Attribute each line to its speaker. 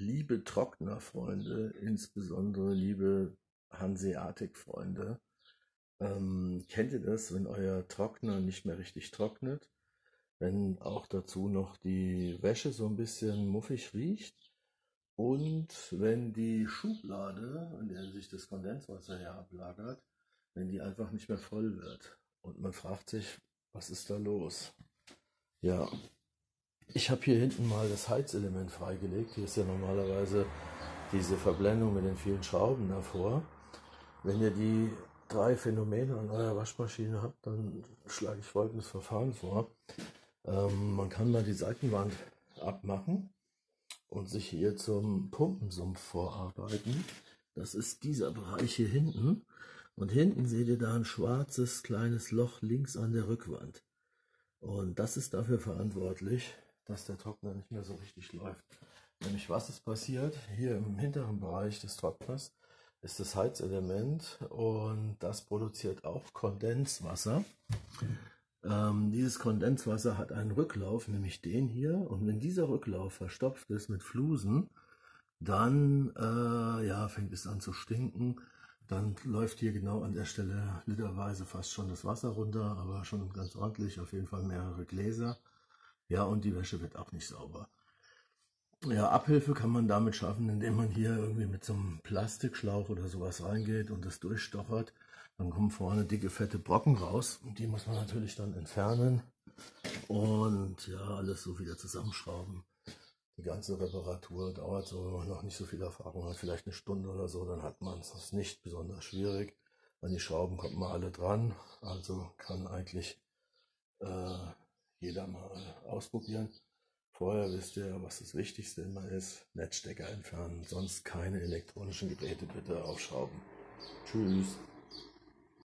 Speaker 1: liebe Trocknerfreunde, insbesondere liebe Hanseatic-Freunde, ähm, kennt ihr das, wenn euer Trockner nicht mehr richtig trocknet? Wenn auch dazu noch die Wäsche so ein bisschen muffig riecht und wenn die Schublade, in der sich das Kondenswasser her ablagert, wenn die einfach nicht mehr voll wird. Und man fragt sich, was ist da los? Ja, ich habe hier hinten mal das Heizelement freigelegt. Hier ist ja normalerweise diese Verblendung mit den vielen Schrauben davor. Wenn ihr die drei Phänomene an eurer Waschmaschine habt, dann schlage ich folgendes Verfahren vor. Ähm, man kann mal die Seitenwand abmachen und sich hier zum Pumpensumpf vorarbeiten. Das ist dieser Bereich hier hinten. Und hinten seht ihr da ein schwarzes kleines Loch links an der Rückwand. Und das ist dafür verantwortlich, dass der Trockner nicht mehr so richtig läuft. Nämlich was ist passiert? Hier im hinteren Bereich des Trockners ist das Heizelement und das produziert auch Kondenswasser. Ähm, dieses Kondenswasser hat einen Rücklauf, nämlich den hier. Und wenn dieser Rücklauf verstopft ist mit Flusen, dann äh, ja, fängt es an zu stinken. Dann läuft hier genau an der Stelle literweise fast schon das Wasser runter, aber schon ganz ordentlich, auf jeden Fall mehrere Gläser. Ja, und die Wäsche wird auch nicht sauber. Ja, Abhilfe kann man damit schaffen, indem man hier irgendwie mit so einem Plastikschlauch oder sowas reingeht und das durchstochert. Dann kommen vorne dicke, fette Brocken raus und die muss man natürlich dann entfernen und ja, alles so wieder zusammenschrauben. Die ganze Reparatur dauert so noch nicht so viel Erfahrung hat, vielleicht eine Stunde oder so, dann hat man es. Nicht besonders schwierig. An die Schrauben kommt man alle dran, also kann eigentlich äh, jeder mal ausprobieren. Vorher wisst ihr, was das Wichtigste immer ist. Netzstecker entfernen, sonst keine elektronischen Geräte bitte aufschrauben. Tschüss.